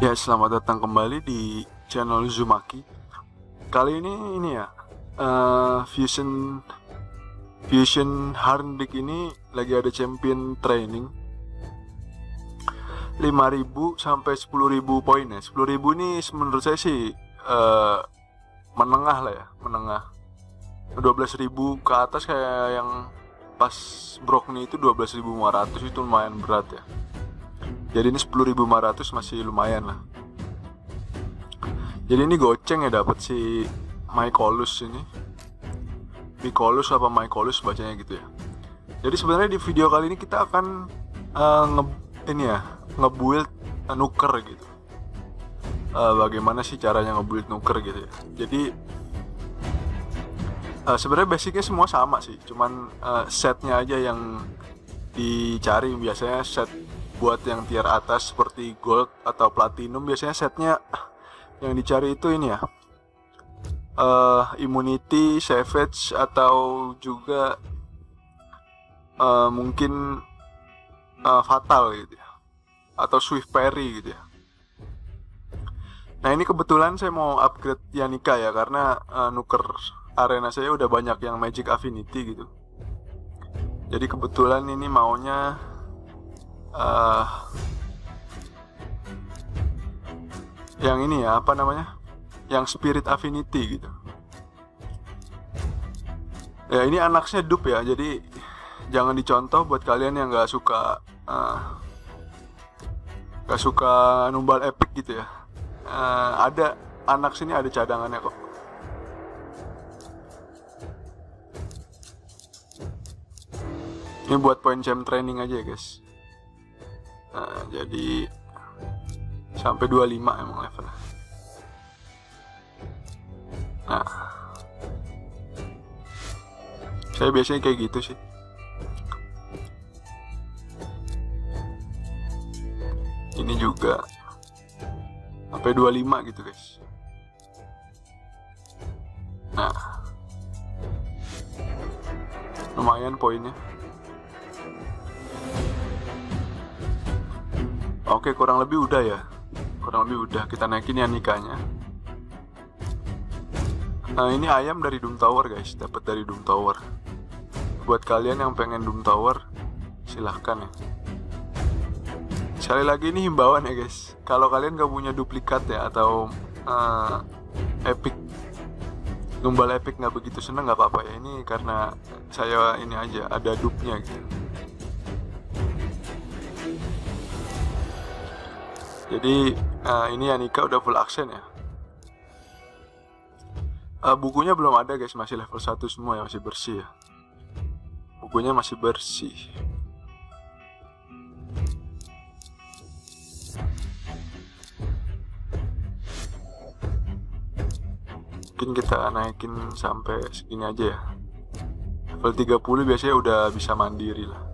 Ya, selamat datang kembali di channel Zumaki. Kali ini ini ya, eh, Fusion Fusion Hardik ini lagi ada champion training 5000 sampai 10.000 poin ya. 10.000 ini menurut saya sih eh, menengah lah ya, menengah. 12.000 ke atas kayak yang pas Brockney itu 12.500 itu lumayan berat ya. Jadi ini 10.500 masih lumayan lah. Jadi ini goceng ya dapat si Mykolus ini. Mykolus apa Mykolus bacanya gitu ya. Jadi sebenarnya di video kali ini kita akan eh, nge ini ya ngebuild uh, nuker gitu. Eh, bagaimana sih caranya ngebuild nuker gitu ya. Jadi eh, sebenarnya basicnya semua sama sih, cuman eh, setnya aja yang dicari biasanya set buat yang tier atas seperti gold atau platinum biasanya setnya yang dicari itu ini ya. Eh immunity savage atau juga eh, mungkin eh, fatal gitu ya. Atau swift parry gitu ya. Nah ini kebetulan saya mau upgrade Yanika ya karena eh, nuker arena saya udah banyak yang magic affinity gitu. Jadi kebetulan ini maunya eh yang ini ya apa namanya? Yang spirit affinity gitu. Ya ini anaknya dupe ya jadi jangan dicontoh buat kalian yang nggak suka eh, nggak suka numbal epic gitu ya. Eh, ada anak sini ada cadangannya kok. Ini buat point jam training aja ya guys Nah, jadi sampai 25 emang levelnya. Nah, saya biasanya kayak gitu sih. Ini juga sampai 25 gitu guys. Nah, lumayan poinnya. Oke, kurang lebih udah ya. Kurang lebih udah. Kita naikin ya nikahnya. Nah, ini ayam dari Doom Tower, guys. Dapat dari Doom Tower. Buat kalian yang pengen Doom Tower, silahkan ya. Sekali lagi ini himbauan ya, guys. Kalau kalian gak punya duplikat ya atau eh, epic Numbal epic nggak begitu seneng nggak apa-apa ya ini karena saya ini aja ada dupnya gitu. Jadi eh, ini Anika udah full action ya. Eh, bukunya belum ada guys, masih level 1 semua ya, masih bersih ya. Bukunya masih bersih. Mungkin kita naikin sampai segini aja ya. Level 30 biasanya udah bisa mandiri lah.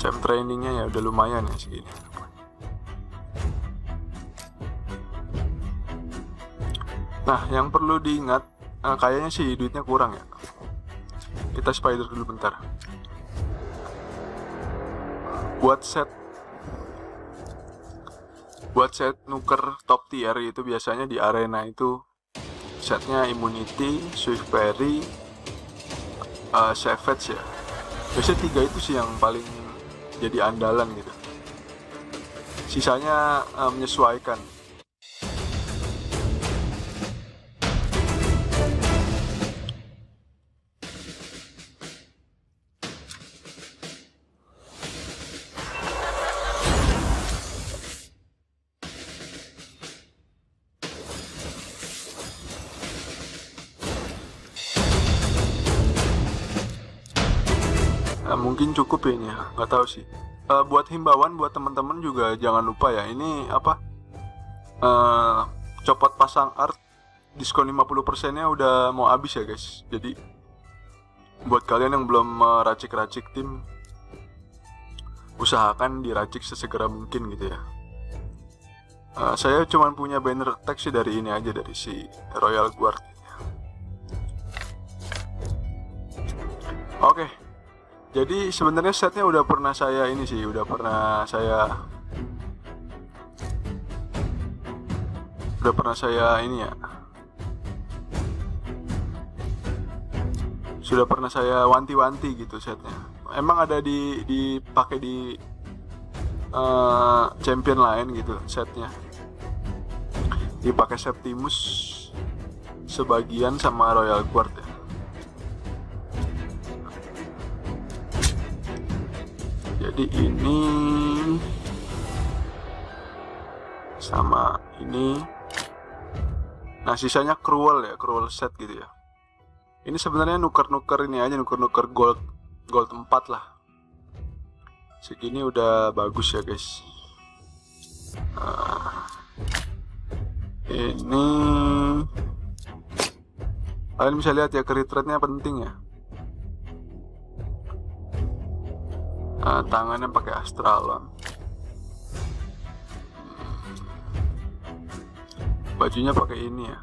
Jam trainingnya ya udah lumayan ya segini. Nah yang perlu diingat eh, kayaknya sih duitnya kurang ya. Kita spider dulu bentar. Buat set. Buat set nuker top tier itu biasanya di arena itu setnya immunity swift parry eh, savage ya. Biasanya tiga itu sih yang paling jadi andalan gitu. Sisanya eh, menyesuaikan mungkin cukup ya ini ya nggak tahu sih. Eh, buat himbauan buat teman-teman juga jangan lupa ya ini apa eh copot pasang art diskon 50% nya udah mau habis ya guys. Jadi buat kalian yang belum meracik-racik tim usahakan diracik sesegera mungkin gitu ya. Eh, saya cuma punya banner tag sih dari ini aja dari si Royal Guard. Oke, jadi sebenarnya setnya udah pernah saya ini sih udah pernah saya udah pernah saya ini ya. Sudah pernah saya wanti-wanti gitu setnya. Emang ada di dipakai di uh, champion lain gitu setnya. Dipakai Septimus sebagian sama Royal Guard jadi ini sama ini. Nah sisanya cruel ya cruel set gitu ya. Ini sebenarnya nuker-nuker ini aja nuker-nuker gold gold 4 lah. Segini udah bagus ya guys. Nah, ini kalian bisa lihat ya rate-nya penting ya nah, tangannya pakai astralon bajunya pakai ini ya.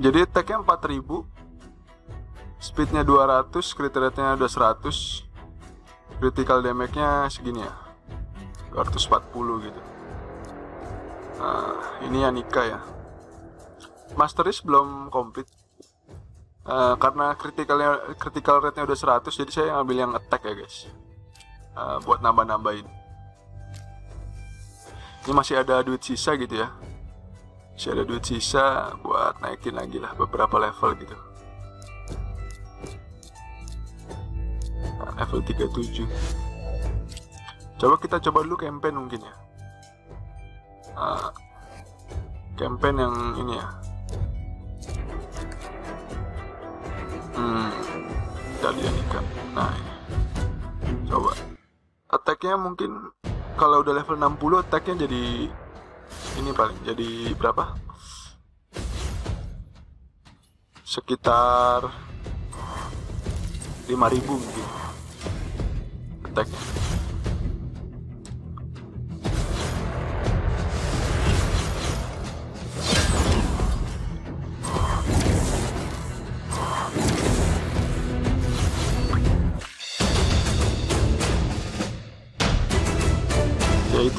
Jadi attack-nya 4000 speednya 200 crit rate-nya udah 100 critical damage-nya segini ya. 240 gitu. Nah ini Anika ya. Masteris belum komplit uh, karena critical critical rate-nya udah 100 jadi saya ngambil yang attack ya guys. Uh, buat nambah-nambahin. Ini masih ada duit sisa gitu ya. Masih ada duit sisa buat naikin lagi lah beberapa level gitu. Nah, level 37 coba kita coba dulu campaign mungkin ya. Nah, campaign yang ini ya kalian ikan nah coba. Attacknya mungkin kalau udah level 60 attacknya jadi ini paling jadi berapa? Sekitar 5000 mungkin attacknya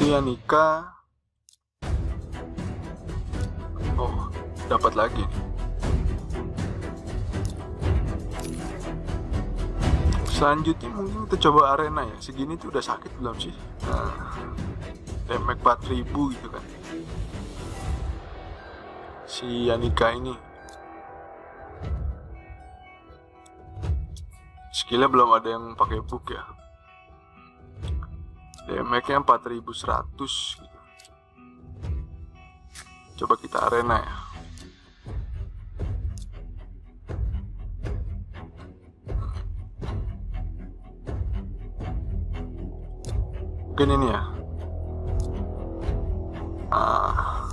yang nikah. Dapat lagi. Selanjutnya mungkin kita coba arena ya. Segini tuh udah sakit belum sih? Nah, damage 4000 gitu kan. Si Yanika ini. Skillnya belum ada yang pakai book ya damage nya 4100 gitu coba kita arena ya. Mungkin ini ya. Ah.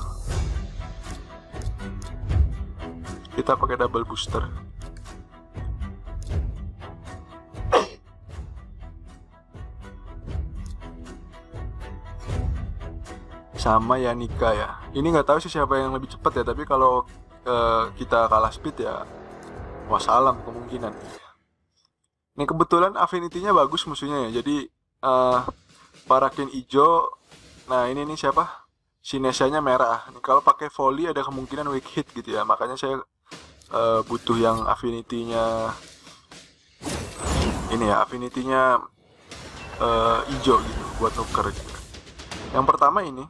kita pakai double booster sama Yanika ya. Ini nggak tahu sih siapa yang lebih cepat ya tapi kalau uh, kita kalah speed ya wassalam kemungkinan. Ini kebetulan affinity-nya bagus musuhnya ya jadi uh, parakin hijau nah ini nih siapa? Sinesanya merah. Kalau pakai volley ada kemungkinan weak hit gitu ya makanya saya uh, butuh yang affinity-nya ini ya affinity-nya uh, hijau gitu buat nuker gitu. yang pertama ini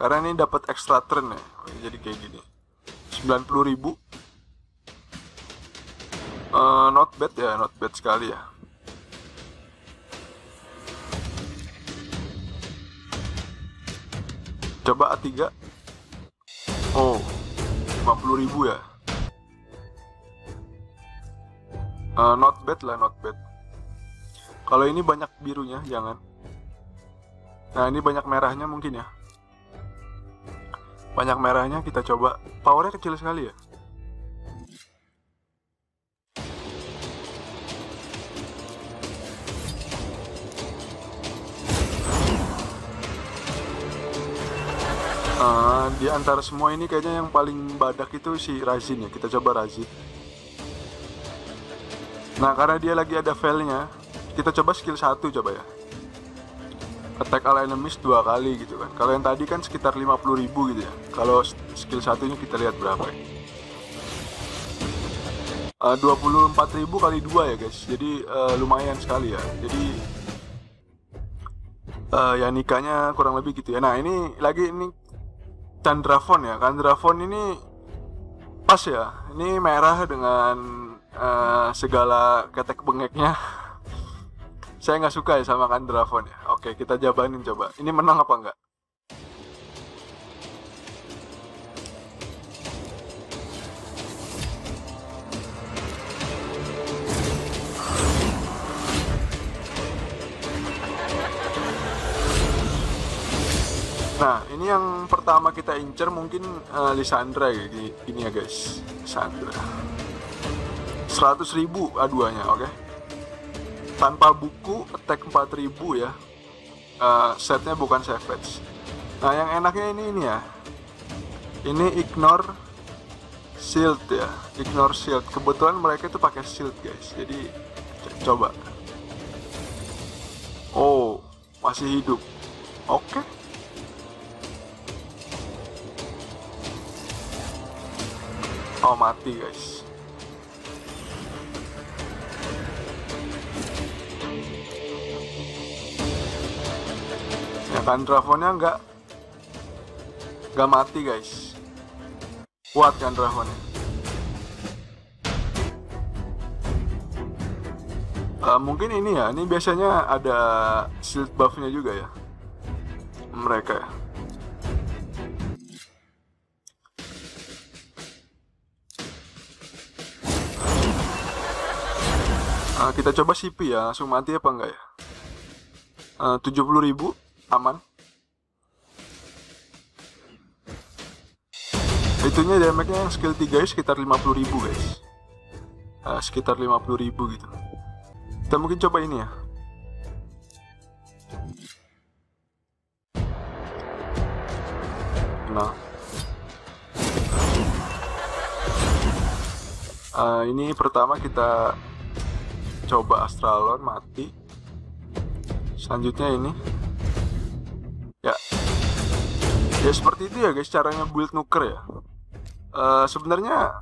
karena ini dapat extra turn ya jadi kayak gini. 90.000 uh, not bad ya not bad sekali ya. Coba A3 oh 50 ribu ya. Uh, not bad lah not bad. Kalau ini banyak birunya jangan. Nah ini banyak merahnya mungkin ya banyak merahnya kita coba powernya kecil sekali ya Uh, di antara semua ini kayaknya yang paling badak itu si Razin ya. Kita coba Razin. nah karena dia lagi ada failnya kita coba skill 1 coba ya attack all enemies dua kali gitu kan. Kalau yang tadi kan sekitar 50.000 gitu ya. Kalau skill satunya kita lihat berapa ya? Uh, 24.000 kali dua ya guys. Jadi uh, lumayan sekali ya. Jadi uh, ya nikahnya kurang lebih gitu ya. Nah ini lagi ini Chandrafon ya. Chandrafon ini pas ya. Ini merah dengan uh, segala ketek bengeknya. Saya nggak suka ya sama kan Drafon ya. Oke, kita jabanin coba. Ini menang apa enggak? Nah, ini yang pertama kita incer mungkin uh, Lisandra ya, gini, ya guys. Lisandra. 100 ribu aduanya, oke. Okay? tanpa buku attack 4000 ya uh, setnya bukan savage nah yang enaknya ini ini ya. Ini ignore shield ya. Ignore shield. Kebetulan mereka itu pakai shield guys. Jadi coba. Oh masih hidup. Oke. Okay. oh mati guys ya drafonnya nggak nggak mati guys. Kuat kan drafonnya? Uh, mungkin ini ya ini biasanya ada shield buffnya juga ya mereka ya. Uh, kita coba CP ya langsung mati apa enggak ya? Uh, 70.000 aman. Itunya damage nya yang skill 3 sekitar 50 ribu guys. Uh, sekitar 50 ribu gitu. Kita mungkin coba ini ya. Nah. Uh, ini pertama kita coba Astralon mati. Selanjutnya ini ya. Ya seperti itu ya guys caranya build nuker ya. Uh, sebenarnya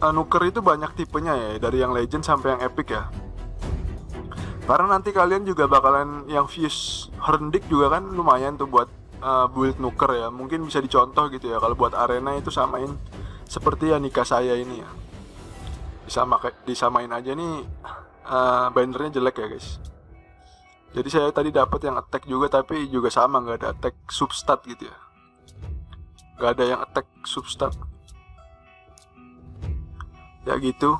uh, nuker itu banyak tipenya ya dari yang legend sampai yang epic ya. Karena nanti kalian juga bakalan yang fuse Herndик juga kan lumayan tuh buat uh, build nuker ya. Mungkin bisa dicontoh gitu ya kalau buat arena itu samain seperti ya nikah saya ini ya. Disama disamain aja nih uh, bannernya jelek ya guys jadi saya tadi dapat yang attack juga tapi juga sama nggak ada attack substat gitu ya. Nggak ada yang attack substat. Ya gitu.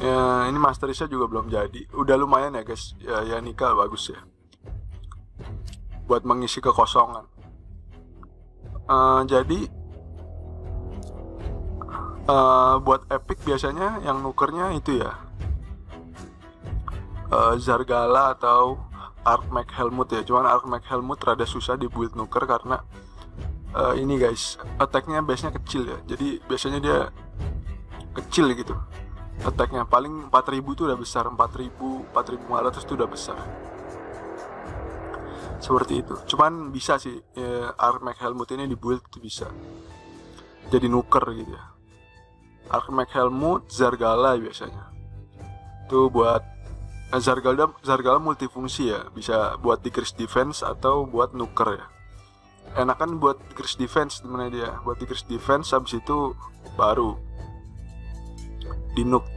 Ya ini masterisnya juga belum jadi. Udah lumayan ya guys. Ya ya nikah bagus ya. Buat mengisi kekosongan. Uh, jadi uh, buat epic biasanya yang nukernya itu ya uh, Zargala atau Arkmek Helmut ya. Cuman Arkmek Helmut rada susah di build nuker karena uh, ini guys attacknya base nya kecil ya. Jadi biasanya dia kecil gitu attacknya. Paling 4000 tuh udah besar 4000 4500 tuh udah besar. Seperti itu. Cuman bisa sih ya, Arkmek Helmut ini di build itu bisa jadi nuker gitu ya. Arkmek Helmut Zargala biasanya. Itu buat Nah, Zargala Zargala multifungsi ya, bisa buat decrease defense atau buat nuker ya. Enakan buat decrease defense di mana dia, buat decrease defense habis itu baru di nuke.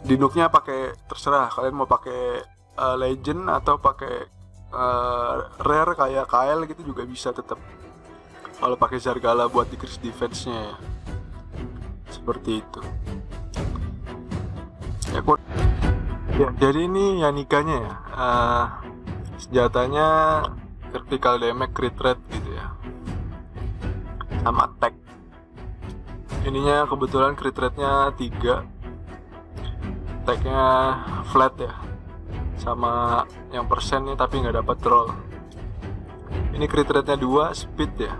Di nuke-nya pakai terserah kalian mau pakai uh, legend atau pakai uh, rare kayak KL gitu juga bisa tetap. Kalau pakai Zargala buat decrease defense-nya ya. Seperti itu ya kok ya jadi ini ya nikahnya ya uh, senjatanya vertical damage crit rate gitu ya. Sama attack. Ininya kebetulan crit rate nya 3 attack-nya flat ya. Sama yang persen nih tapi nggak dapat roll ini crit rate nya 2 speed ya.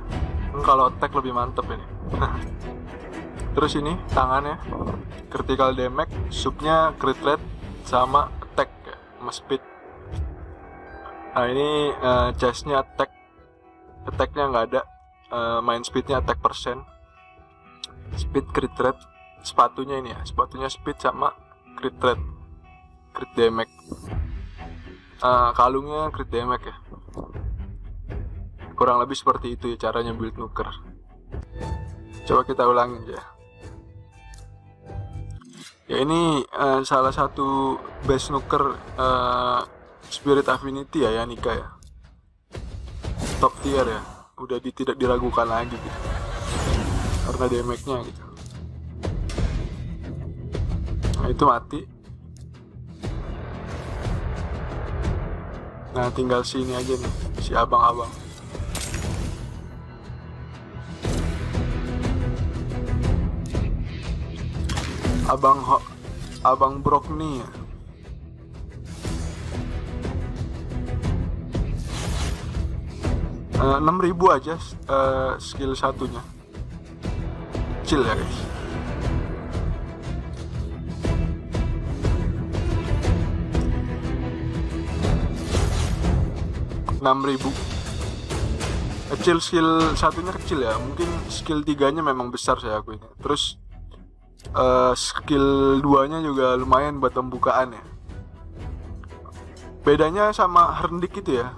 Kalau attack lebih mantep ini terus ini tangannya critical damage subnya crit rate sama attack sama speed. Nah ini uh, chestnya attack. Attacknya nggak ada uh, main speednya attack persen. Speed crit rate sepatunya ini ya sepatunya speed sama crit rate crit damage. Uh, kalungnya crit damage ya. Kurang lebih seperti itu ya caranya build nuker. Coba kita ulangin ya ya ini uh, salah satu base nuker uh, spirit affinity ya Yanika ya. Top tier ya. Udah di, tidak diragukan lagi gitu. Karena damage-nya gitu. Nah itu mati. Nah tinggal sini aja nih si abang-abang abang ho abang brok nih ya. Uh, 6000 aja uh, skill satunya. Kecil ya guys. enam ribu. Kecil skill satunya kecil ya. Mungkin skill tiganya memang besar saya aku ini. Terus uh, skill duanya juga lumayan buat pembukaan ya. Bedanya sama Herdik itu ya.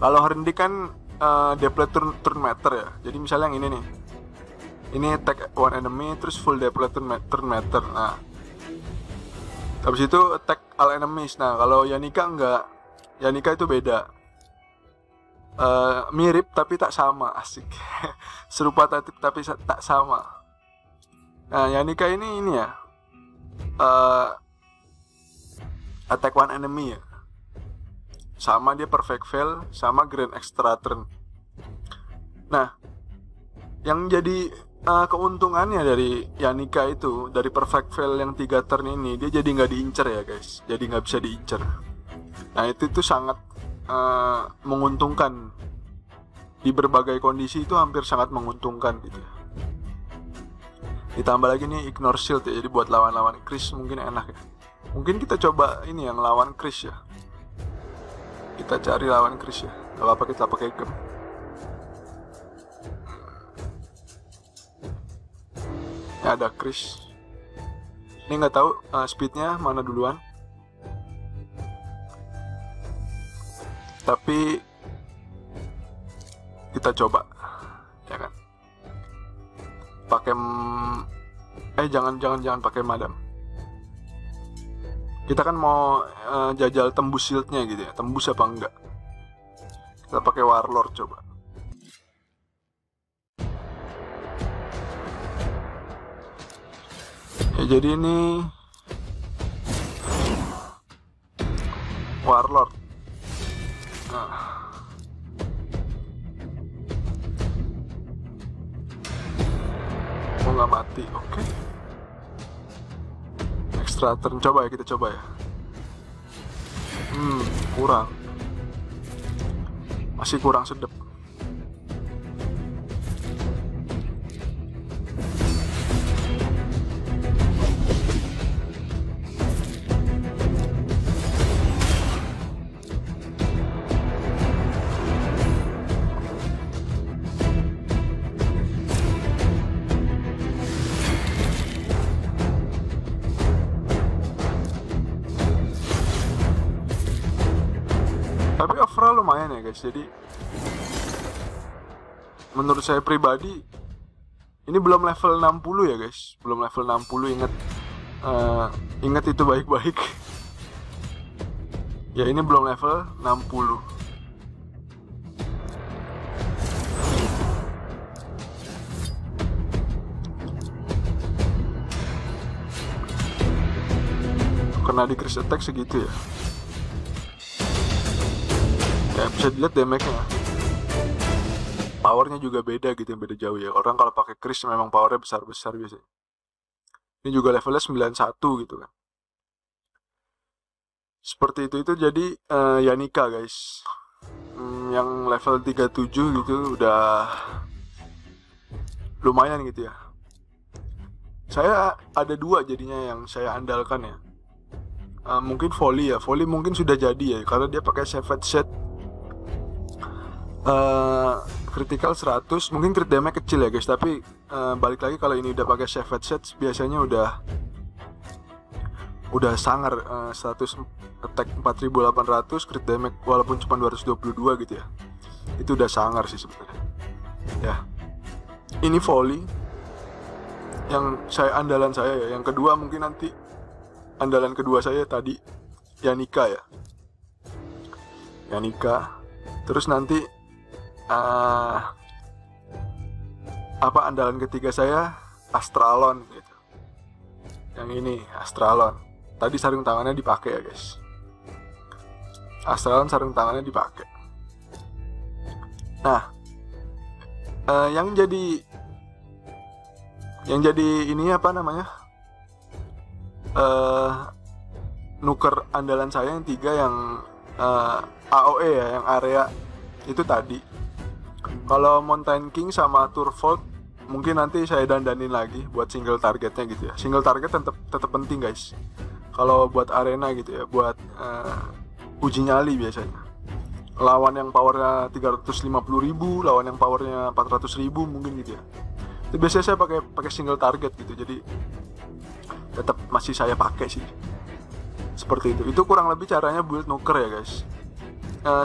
Kalau Herdik kan uh, deplete turn, turn meter ya. Jadi misalnya yang ini nih. Ini attack one enemy terus full deplete turn, turn meter. Nah. Habis itu attack all enemies. Nah kalau Yanika enggak Yanika itu beda. Uh, mirip tapi tak sama asik. Serupa tapi, tapi tak sama nah Yanika ini ini ya. Uh, attack one enemy ya. Sama dia perfect fail sama grand extra turn. Nah yang jadi uh, keuntungannya dari Yanika itu dari perfect fail yang tiga turn ini dia jadi nggak diincer ya guys. Jadi nggak bisa diincer. Nah itu itu sangat uh, menguntungkan. Di berbagai kondisi itu hampir sangat menguntungkan gitu ya ditambah lagi nih ignore shield ya. Jadi buat lawan-lawan Chris mungkin enak ya. Mungkin kita coba ini yang lawan Chris ya. Kita cari lawan Chris ya. Gak apa-apa kita pakai gem ya ada Chris. Ini nggak tahu uh, speednya mana duluan. Tapi kita coba pakai eh jangan jangan jangan pakai madam. Kita kan mau uh, jajal tembus shieldnya gitu ya. Tembus apa enggak? Kita pakai warlord coba. Ya jadi ini warlord. Nah. Oh nggak mati oke. Okay. extra turn. Coba ya kita coba ya. Hmm kurang. Masih kurang sedep guys jadi menurut saya pribadi ini belum level 60 ya guys. Belum level 60 inget uh, inget itu baik-baik. Ya ini belum level 60 kena di crit attack segitu ya bisa dilihat damage-nya powernya juga beda gitu yang beda jauh ya. Orang kalau pakai Chris memang powernya besar besar biasanya. Ini juga levelnya 91 gitu kan. Seperti itu itu jadi uh, Yanika guys. Hmm, yang level 37 gitu udah lumayan gitu ya. Saya ada dua jadinya yang saya andalkan ya. Uh, mungkin volley ya. Volley mungkin sudah jadi ya karena dia pakai savage set uh, critical 100 mungkin crit damage kecil ya guys. Tapi uh, balik lagi kalau ini udah pakai savage set biasanya udah udah sangar uh, status attack 4800 crit damage walaupun cuma 222 gitu ya. Itu udah sangar sih sebenarnya. Ya. Ini volley yang saya andalan saya ya. Yang kedua mungkin nanti andalan kedua saya tadi Yanika ya. Yanika. Terus nanti uh, apa andalan ketiga saya? Astralon gitu. Yang ini Astralon. Tadi sarung tangannya dipakai ya guys. Astralon sarung tangannya dipakai. Nah uh, yang jadi yang jadi ini apa namanya? Uh, nuker andalan saya yang tiga yang uh, AOE ya yang area itu tadi kalau Mountain King sama Turfold mungkin nanti saya dandanin lagi buat single targetnya gitu ya. Single target tetap tetap penting guys. Kalau buat arena gitu ya buat uh, uji nyali biasanya. Lawan yang powernya 350 ribu lawan yang powernya 400 ribu mungkin gitu ya. Itu biasanya saya pakai pakai single target gitu jadi tetap masih saya pakai sih. Seperti itu. Itu kurang lebih caranya build nuker ya guys. Uh,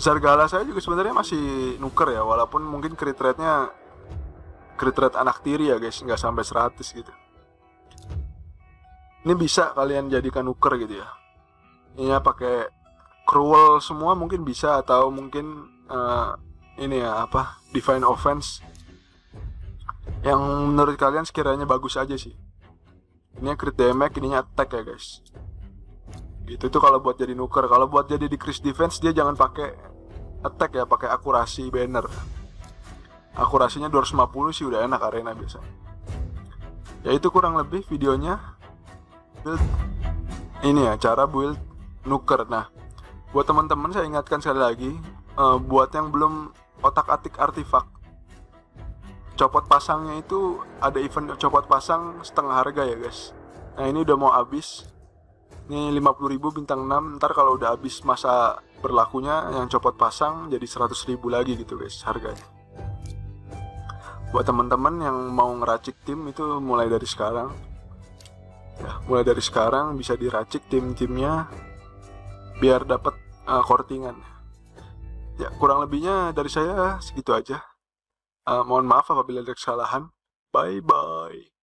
Zargala saya juga sebenarnya masih nuker ya walaupun mungkin crit rate-nya crit rate anak tiri ya guys nggak sampai 100 gitu. Ini bisa kalian jadikan nuker gitu ya. Ini ya pakai cruel semua mungkin bisa atau mungkin uh, ini ya apa divine offense. Yang menurut kalian sekiranya bagus aja sih. Ini crit damage ininya attack ya guys. Gitu itu kalau buat jadi nuker. Kalau buat jadi di decrease defense dia jangan pakai attack ya pakai akurasi banner. Akurasinya 250 sih udah enak arena biasa. Ya itu kurang lebih videonya build ini ya cara build nuker. Nah buat teman-teman saya ingatkan sekali lagi uh, buat yang belum otak atik artifak copot pasangnya itu ada event copot pasang setengah harga ya guys. Nah ini udah mau habis. Ini 50.000 bintang 6 ntar kalau udah habis masa berlakunya yang copot pasang jadi 100.000 lagi gitu guys harganya buat teman-teman yang mau ngeracik tim itu mulai dari sekarang ya mulai dari sekarang bisa diracik tim-timnya biar dapat uh, kortingan ya kurang lebihnya dari saya segitu aja Uh, mohon maaf apabila ada kesalahan. Bye bye.